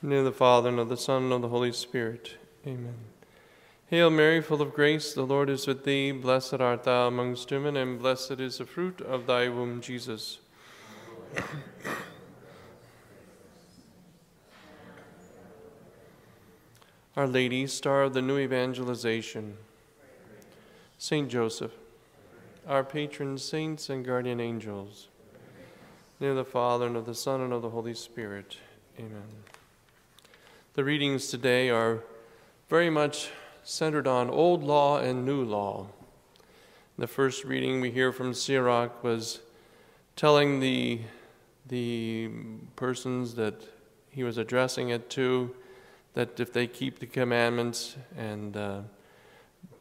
In the name of the Father, and of the Son, and of the Holy Spirit. Amen. Hail Mary, full of grace, the Lord is with thee. Blessed art thou amongst women, and blessed is the fruit of thy womb, Jesus. Our Lady, star of the new evangelization. Saint Joseph, our patron saints and guardian angels. In the Father, and of the Son, and of the Holy Spirit. Amen. The readings today are very much centered on Old Law and New Law. The first reading we hear from Sirach was telling the, the persons that he was addressing it to that if they keep the commandments and uh,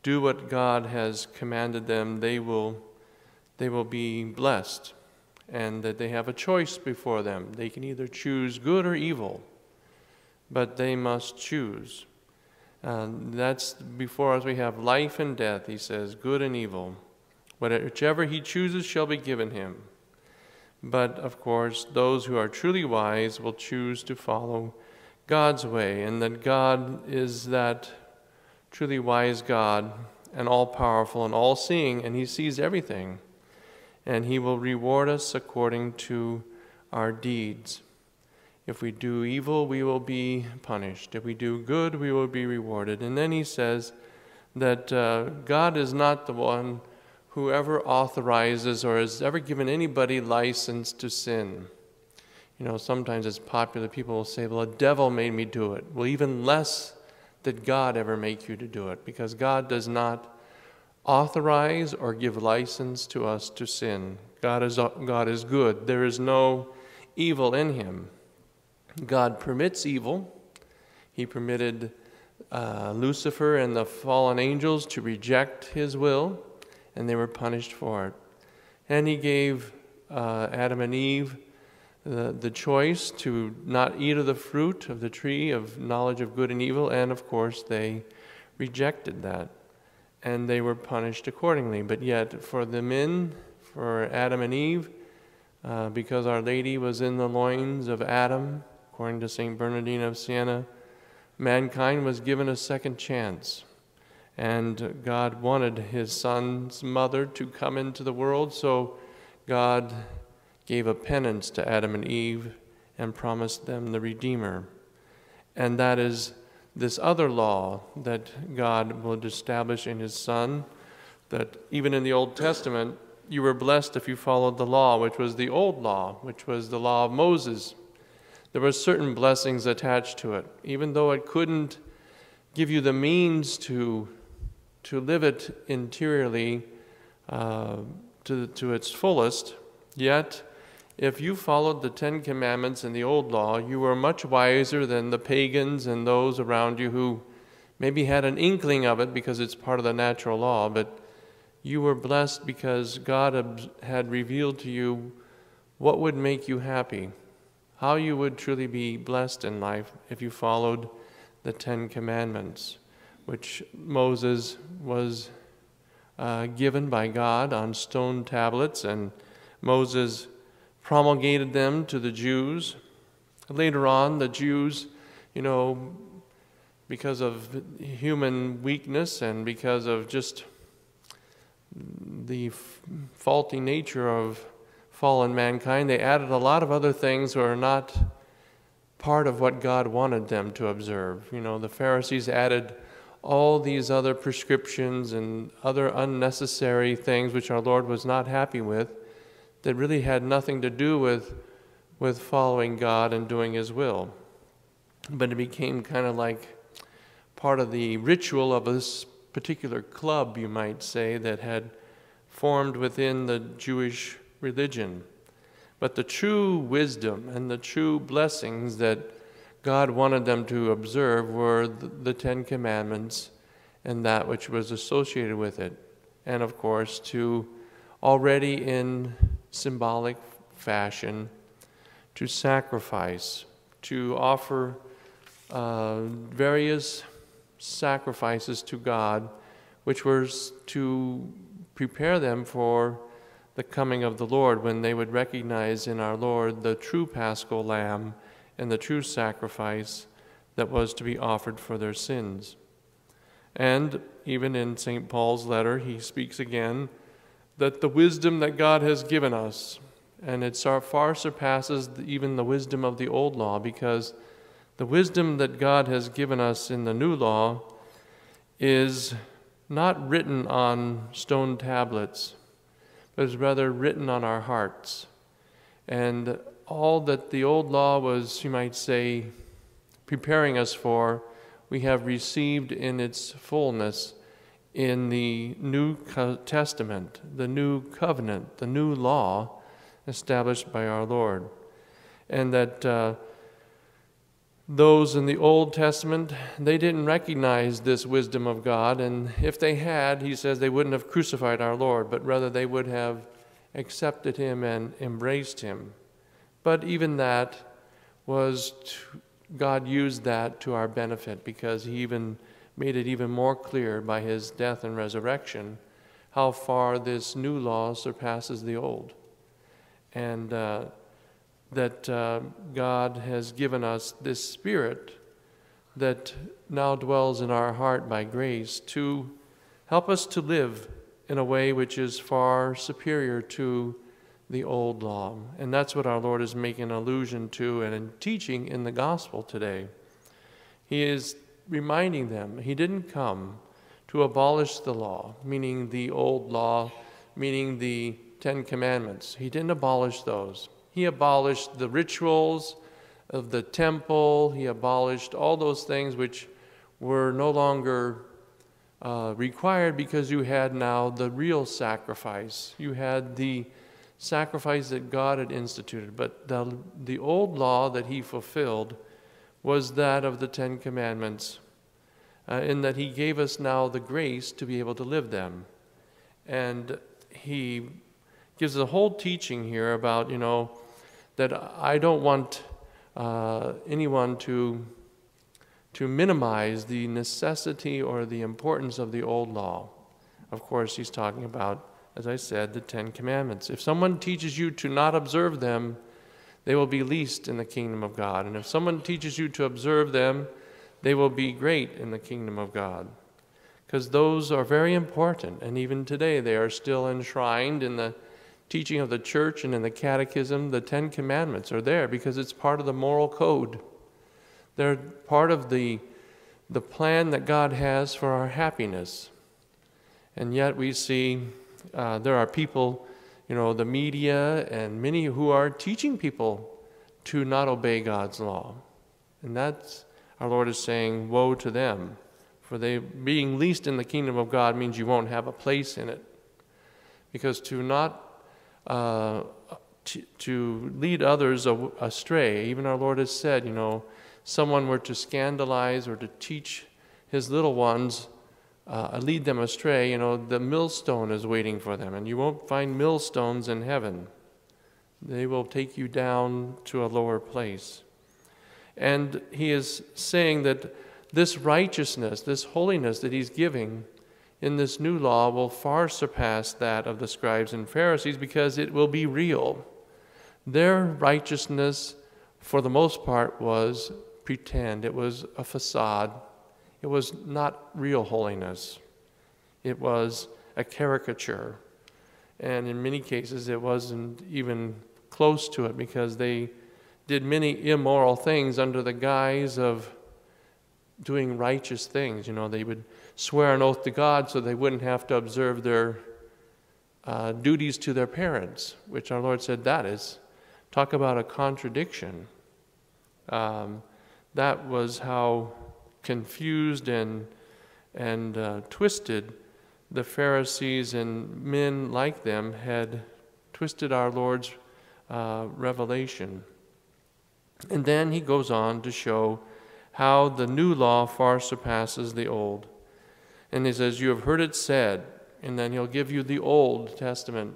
do what God has commanded them, they will, they will be blessed, and that they have a choice before them. They can either choose good or evil, but they must choose. Uh, that's before us we have life and death, he says, good and evil. Whichever he chooses shall be given him. But of course, those who are truly wise will choose to follow God's way, and that God is that truly wise God and all powerful and all seeing, and He sees everything. And He will reward us according to our deeds. If we do evil, we will be punished. If we do good, we will be rewarded. And then He says that uh, God is not the one who ever authorizes or has ever given anybody license to sin. You know, sometimes it's popular, people will say, well, the devil made me do it. Well, even less did God ever make you to do it, because God does not authorize or give license to us to sin. God is, God is good. There is no evil in him. God permits evil. He permitted uh, Lucifer and the fallen angels to reject his will, and they were punished for it. And he gave uh, Adam and Eve the, the choice to not eat of the fruit of the tree of knowledge of good and evil, and of course they rejected that. And they were punished accordingly. But yet, for the men, for Adam and Eve, uh, because Our Lady was in the loins of Adam, according to St. Bernardine of Siena, mankind was given a second chance. And God wanted his son's mother to come into the world, so God gave a penance to Adam and Eve and promised them the Redeemer. And that is this other law that God will establish in His Son, that even in the Old Testament, you were blessed if you followed the law, which was the old law, which was the law of Moses. There were certain blessings attached to it, even though it couldn't give you the means to, to live it interiorly uh, to, to its fullest, yet if you followed the Ten Commandments in the Old Law, you were much wiser than the pagans and those around you who maybe had an inkling of it because it's part of the natural law, but you were blessed because God had revealed to you what would make you happy, how you would truly be blessed in life if you followed the Ten Commandments, which Moses was uh, given by God on stone tablets, and Moses promulgated them to the Jews. Later on, the Jews, you know, because of human weakness and because of just the faulty nature of fallen mankind, they added a lot of other things that are not part of what God wanted them to observe. You know, the Pharisees added all these other prescriptions and other unnecessary things which our Lord was not happy with that really had nothing to do with, with following God and doing His will. But it became kind of like part of the ritual of this particular club, you might say, that had formed within the Jewish religion. But the true wisdom and the true blessings that God wanted them to observe were the, Ten Commandments and that which was associated with it. And of course, to already in symbolic fashion to sacrifice, to offer uh, various sacrifices to God, which was to prepare them for the coming of the Lord when they would recognize in our Lord the true paschal lamb and the true sacrifice that was to be offered for their sins. And even in St. Paul's letter, he speaks again that the wisdom that God has given us, and it far surpasses even the wisdom of the old law, because the wisdom that God has given us in the new law is not written on stone tablets, but is rather written on our hearts. And all that the old law was, you might say, preparing us for, we have received in its fullness in the New Testament, the new covenant, the new law established by our Lord. And that uh, those in the Old Testament, they didn't recognize this wisdom of God. And if they had, he says, they wouldn't have crucified our Lord, but rather they would have accepted him and embraced him. But even that was, to, God used that to our benefit because he even made it even more clear by his death and resurrection how far this new law surpasses the old. And uh, that uh, God has given us this Spirit that now dwells in our heart by grace to help us to live in a way which is far superior to the old law. And that's what our Lord is making allusion to and in teaching in the gospel today. He is reminding them he didn't come to abolish the law, meaning the old law, meaning the Ten Commandments. He didn't abolish those. He abolished the rituals of the temple, he abolished all those things which were no longer uh, required because you had now the real sacrifice. You had the sacrifice that God had instituted. But the, the old law that he fulfilled was that of the Ten Commandments, uh, in that he gave us now the grace to be able to live them. And he gives a whole teaching here about, you know, that I don't want uh, anyone to, to minimize the necessity or the importance of the old law. Of course, he's talking about as I said, the Ten Commandments. If someone teaches you to not observe them, they will be least in the kingdom of God. And if someone teaches you to observe them, they will be great in the kingdom of God. Because those are very important, and even today they are still enshrined in the teaching of the church and in the catechism. The Ten Commandments are there because it's part of the moral code. They're part of the, the plan that God has for our happiness. And yet we see uh, there are people, you know, the media and many who are teaching people to not obey God's law. And that's, our Lord is saying, woe to them. For they being least in the kingdom of God means you won't have a place in it. Because to not, uh, to, to lead others astray, even our Lord has said, you know, someone were to scandalize or to teach his little ones uh, lead them astray, you know, the millstone is waiting for them, and you won't find millstones in heaven. They will take you down to a lower place. And he is saying that this righteousness, this holiness that he's giving in this new law will far surpass that of the scribes and Pharisees because it will be real. Their righteousness, for the most part, was pretend, it was a facade it was not real holiness, it was a caricature. And in many cases, it wasn't even close to it because they did many immoral things under the guise of doing righteous things. You know, they would swear an oath to God so they wouldn't have to observe their uh, duties to their parents, which our Lord said that is, talk about a contradiction. Um, that was how confused and, and uh, twisted the Pharisees and men like them had twisted our Lord's uh, revelation. And then he goes on to show how the new law far surpasses the old. And he says, You have heard it said, and then he'll give you the Old Testament.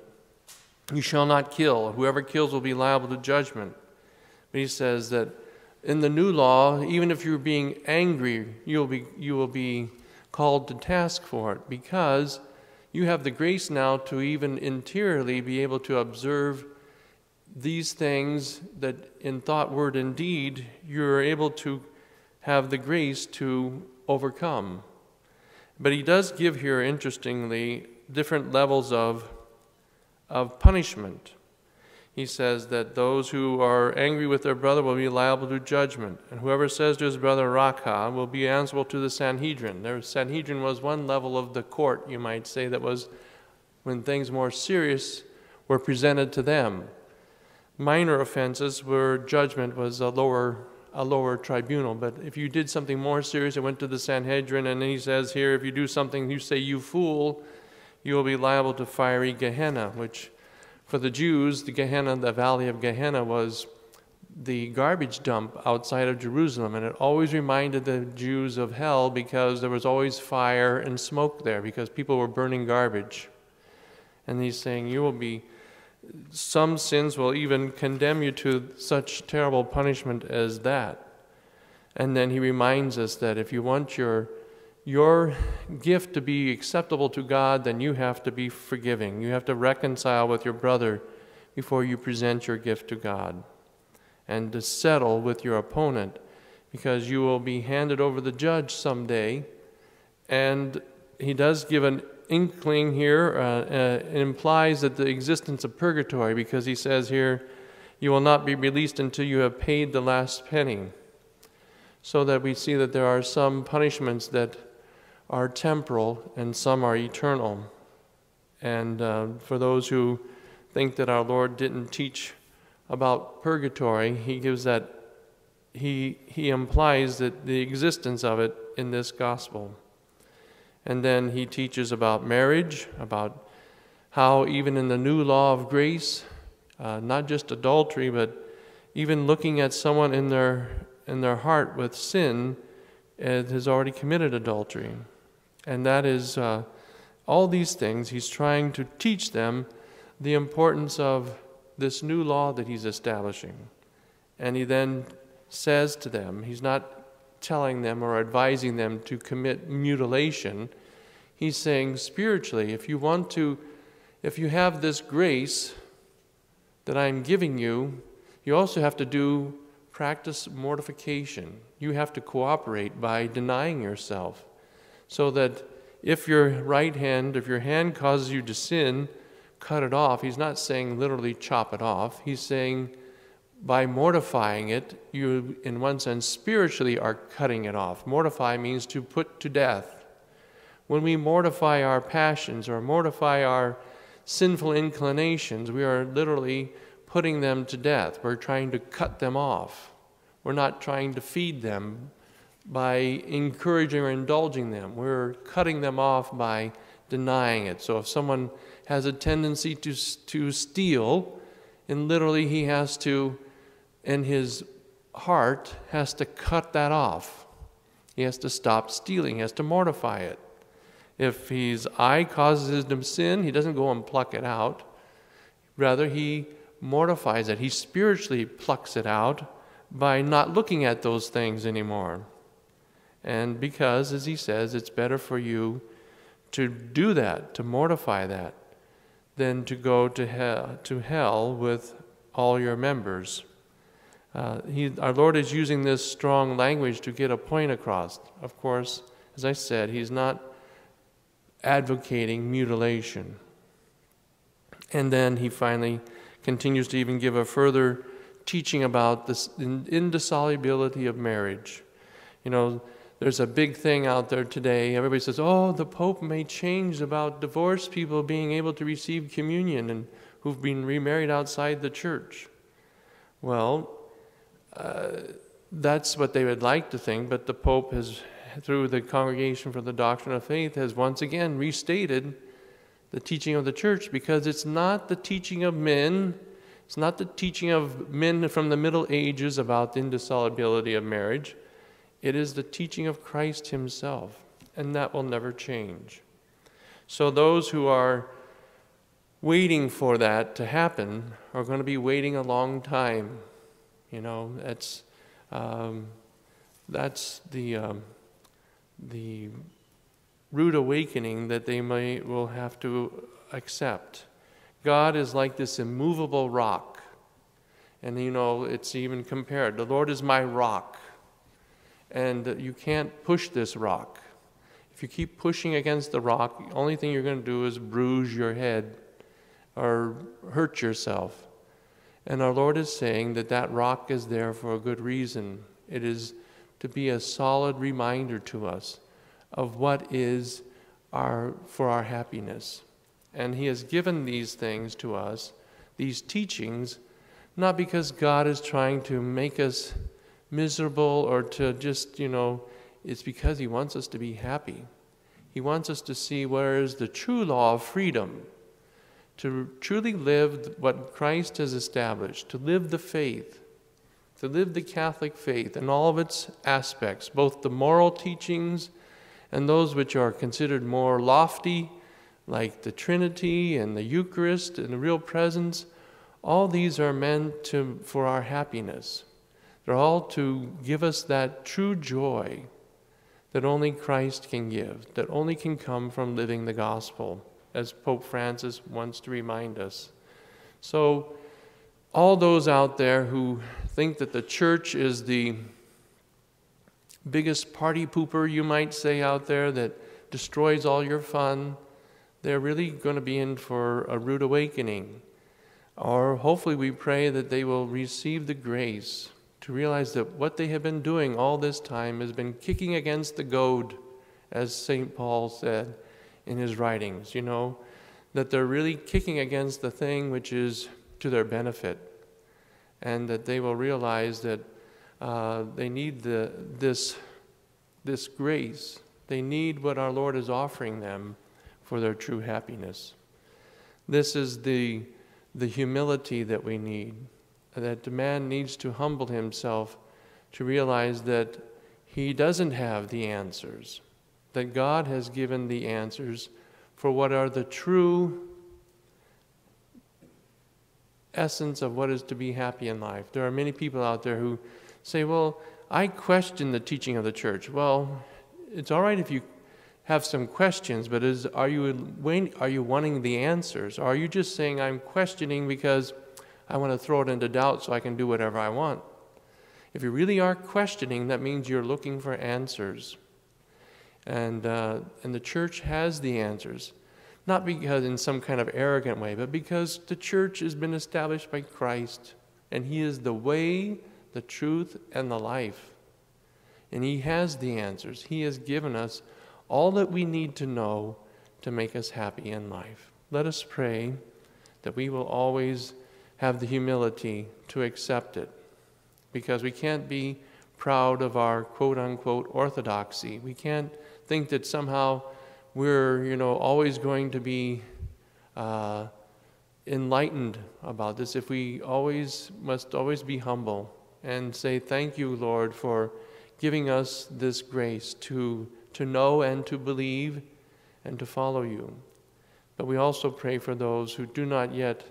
You shall not kill. Whoever kills will be liable to judgment. But he says that in the new law, even if you're being angry, you'll be, you will be called to task for it because you have the grace now to even interiorly be able to observe these things that in thought, word, and deed, you're able to have the grace to overcome. But he does give here, interestingly, different levels of, of punishment. He says that those who are angry with their brother will be liable to judgment, and whoever says to his brother Raca will be answerable to the Sanhedrin. The Sanhedrin was one level of the court, you might say, that was when things more serious were presented to them. Minor offenses where judgment was a lower a lower tribunal. But if you did something more serious, it went to the Sanhedrin, and he says here, if you do something, you say, you fool, you will be liable to fiery Gehenna, which for the Jews, the Gehenna, the valley of Gehenna, was the garbage dump outside of Jerusalem. And it always reminded the Jews of hell because there was always fire and smoke there because people were burning garbage. And he's saying, You will be, some sins will even condemn you to such terrible punishment as that. And then he reminds us that if you want your your gift to be acceptable to God, then you have to be forgiving. You have to reconcile with your brother before you present your gift to God. And to settle with your opponent because you will be handed over the judge someday. And he does give an inkling here, uh, uh, implies that the existence of purgatory because he says here, you will not be released until you have paid the last penny. So that we see that there are some punishments that are temporal and some are eternal. And uh, for those who think that our Lord didn't teach about purgatory, he gives that, he, he implies that the existence of it in this gospel. And then he teaches about marriage, about how even in the new law of grace, uh, not just adultery, but even looking at someone in their, in their heart with sin, uh, has already committed adultery. And that is uh, all these things, he's trying to teach them the importance of this new law that he's establishing. And he then says to them, he's not telling them or advising them to commit mutilation. He's saying spiritually, if you want to, if you have this grace that I'm giving you, you also have to do practice mortification. You have to cooperate by denying yourself so that if your right hand, if your hand causes you to sin, cut it off. He's not saying literally chop it off. He's saying by mortifying it, you, in one sense, spiritually are cutting it off. Mortify means to put to death. When we mortify our passions or mortify our sinful inclinations, we are literally putting them to death. We're trying to cut them off. We're not trying to feed them by encouraging or indulging them. We're cutting them off by denying it. So if someone has a tendency to, to steal, and literally he has to, in his heart, has to cut that off. He has to stop stealing, he has to mortify it. If his eye causes him sin, he doesn't go and pluck it out. Rather, he mortifies it. He spiritually plucks it out by not looking at those things anymore. And because, as he says, it's better for you to do that, to mortify that, than to go to hell, to hell with all your members. Uh, he, our Lord is using this strong language to get a point across. Of course, as I said, he's not advocating mutilation. And then he finally continues to even give a further teaching about the indissolubility of marriage. You know, there's a big thing out there today. Everybody says, oh, the Pope may change about divorced people being able to receive communion and who've been remarried outside the church. Well, Uh, that's what they would like to think, but the Pope has, through the Congregation for the Doctrine of Faith, has once again restated the teaching of the church because it's not the teaching of men, it's not the teaching of men from the Middle Ages about the indissolubility of marriage. It is the teaching of Christ Himself, and that will never change. So, those who are waiting for that to happen are going to be waiting a long time. You know, that's, um, that's the, um, the rude awakening that they may, will have to accept. God is like this immovable rock And you know, it's even compared. The Lord is my rock. And you can't push this rock. If you keep pushing against the rock, the only thing you're going to do is bruise your head or hurt yourself. And our Lord is saying that that rock is there for a good reason. It is to be a solid reminder to us of what is our, for our happiness. And He has given these things to us, these teachings, not because God is trying to make us miserable or to just, you know, it's because He wants us to be happy. He wants us to see where is the true law of freedom, to truly live what Christ has established, to live the faith, to live the Catholic faith in all of its aspects, both the moral teachings and those which are considered more lofty, like the Trinity and the Eucharist and the real presence. All these are meant to, for our happiness. They're all to give us that true joy that only Christ can give, that only can come from living the gospel, as Pope Francis wants to remind us. So, all those out there who think that the church is the biggest party pooper, you might say, out there that destroys all your fun, they're really going to be in for a rude awakening. Or hopefully, we pray that they will receive the grace to realize that what they have been doing all this time has been kicking against the goad, as St. Paul said in his writings, you know, that they're really kicking against the thing which is to their benefit, and that they will realize that uh, they need the, this, this grace. They need what our Lord is offering them for their true happiness. This is the, the humility that we need that man needs to humble himself to realize that he doesn't have the answers, that God has given the answers for what are the true essence of what is to be happy in life. There are many people out there who say, Well, I question the teaching of the church. Well, it's all right if you have some questions, but is, are, you, are you wanting the answers? Or are you just saying, I'm questioning because I want to throw it into doubt so I can do whatever I want. If you really are questioning, that means you're looking for answers. And, uh, and the church has the answers. Not because in some kind of arrogant way, but because the church has been established by Christ. And He is the way, the truth, and the life. And He has the answers. He has given us all that we need to know to make us happy in life. Let us pray that we will always have the humility to accept it because we can't be proud of our quote unquote orthodoxy. We can't think that somehow we're, you know, always going to be uh, enlightened about this. If we always must always be humble and say, Thank you, Lord, for giving us this grace to, to know and to believe and to follow you. But we also pray for those who do not yet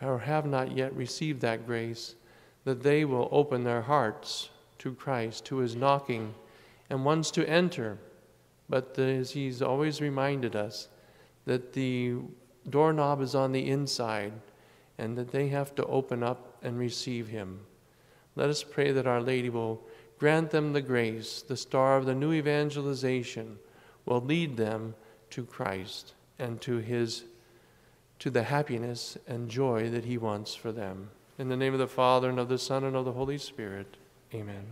or have not yet received that grace, that they will open their hearts to Christ who is knocking and wants to enter. But as he's always reminded us, that the doorknob is on the inside and that they have to open up and receive him. Let us pray that Our Lady will grant them the grace, the star of the new evangelization will lead them to Christ and to his to the happiness and joy that He wants for them. In the name of the Father, and of the Son, and of the Holy Spirit, amen.